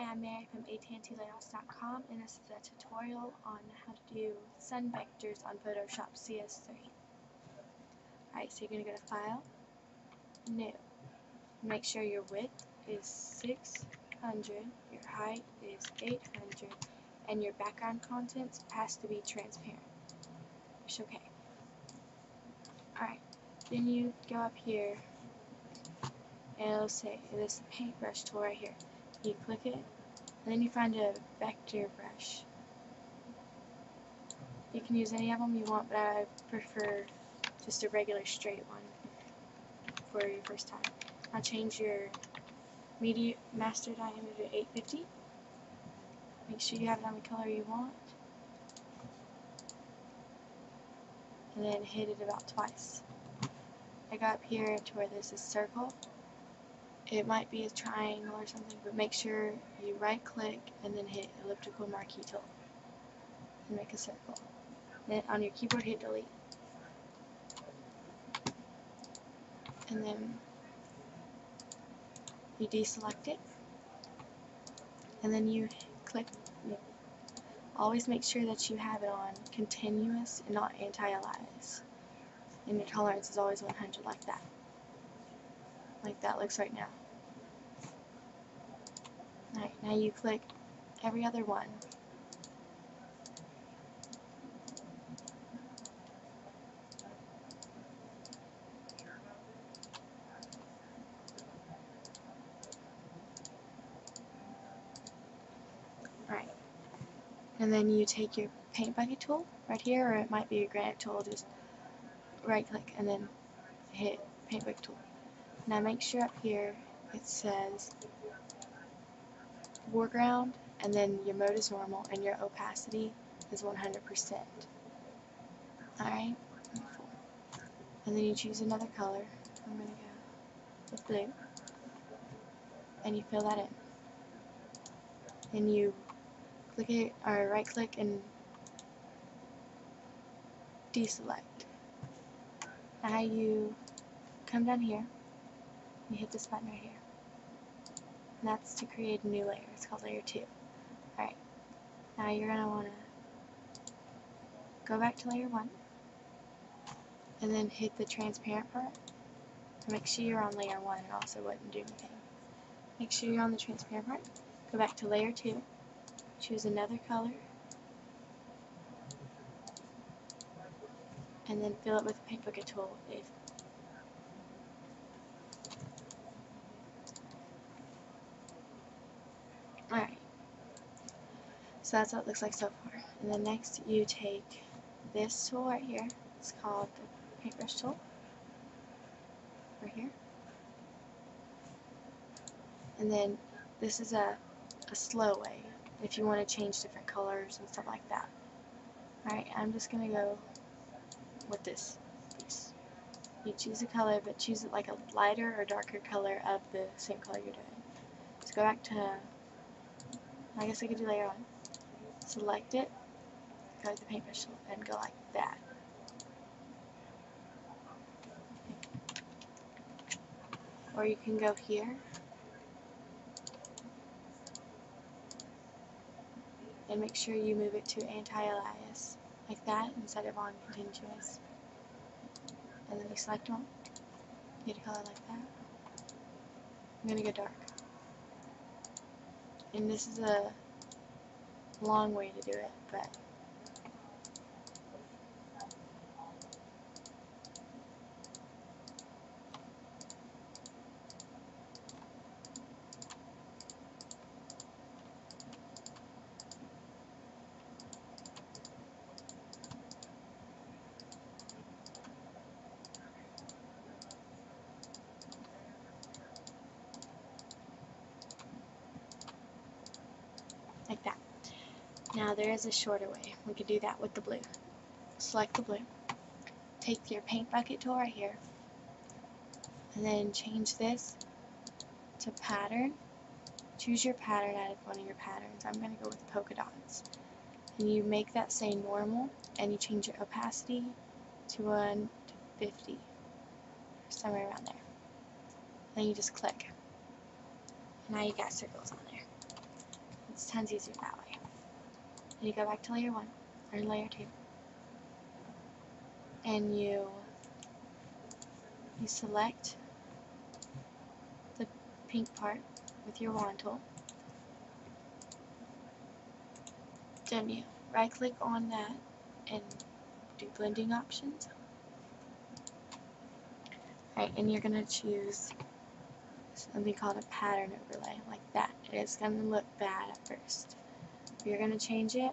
Hi, I'm Mary from AtantiLayouts.com and this is a tutorial on how to do sun vectors on Photoshop CS3. Alright, so you're going to go to File, New. Make sure your width is 600, your height is 800, and your background contents has to be transparent. Push OK. Alright, then you go up here and it'll say this paintbrush tool right here you click it, and then you find a vector brush. You can use any of them you want, but I prefer just a regular straight one for your first time. Now change your media master diameter to 850. Make sure you have it on the color you want. And then hit it about twice. I got up here to where there's a circle it might be a triangle or something, but make sure you right click and then hit elliptical marquee tool and make a circle. Then on your keyboard hit delete. And then you deselect it and then you click always make sure that you have it on continuous and not anti-alias and your tolerance is always 100 like that like that looks right now Alright, now you click every other one. Alright, and then you take your paint bucket tool right here, or it might be a gradient tool, just right click and then hit paint bucket tool. Now make sure up here it says foreground and then your mode is normal and your opacity is 100%. Alright? And then you choose another color. I'm going to go with blue. And you fill that in. Then you click it, or right click and deselect. Now you come down here, you hit this button right here and that's to create a new layer. It's called layer 2. Alright, now you're going to want to go back to layer 1 and then hit the transparent part. make sure you're on layer 1 and also wouldn't do anything. Make sure you're on the transparent part. Go back to layer 2. Choose another color. And then fill it with the paint bucket tool if Alright. So that's what it looks like so far. And then next you take this tool right here. It's called the paintbrush tool. Right here. And then this is a, a slow way if you want to change different colors and stuff like that. Alright, I'm just going to go with this piece. You choose a color, but choose it like a lighter or darker color of the same color you're doing. So go back to I guess I could do layer on. Select it, go to the paintbrush and go like that. Or you can go here and make sure you move it to anti-alias like that instead of on continuous. And then you select one, get a color like that. I'm to go dark and this is a long way to do it, but like that. Now there is a shorter way. We can do that with the blue. Select the blue. Take your paint bucket tool right here and then change this to pattern. Choose your pattern out of one of your patterns. I'm going to go with polka dots. And you make that say normal and you change your opacity to 150 somewhere around there. Then you just click. Now you got circles on there. It's tons easier that way. Then you go back to layer 1, or layer 2. And you you select the pink part with your wand tool. Then you right click on that and do blending options. Right, and you're going to choose something called a pattern overlay, like that. It's going to look bad at first. You're going to change it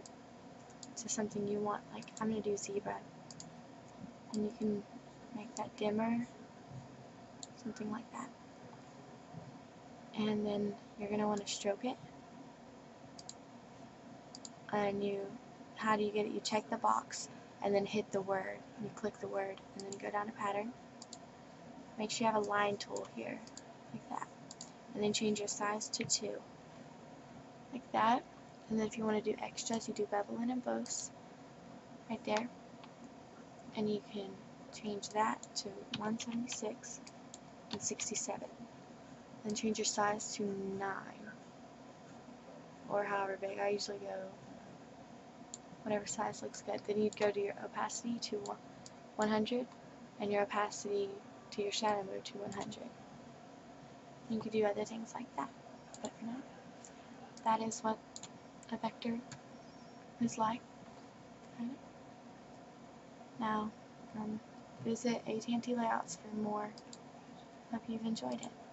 to something you want, like I'm going to do zebra. And you can make that dimmer, something like that. And then you're going to want to stroke it. And you, how do you get it? You check the box and then hit the word. You click the word and then go down to pattern. Make sure you have a line tool here, like that. And then change your size to 2, like that. And then if you want to do extras, you do bevel and emboss, right there. And you can change that to 176 and 67. Then change your size to 9, or however big. I usually go whatever size looks good. Then you'd go to your opacity to 100, and your opacity to your shadow mode to 100. You could do other things like that, but for now, that is what a vector is like. Now, um, visit Atanti Layouts for more. Hope you've enjoyed it.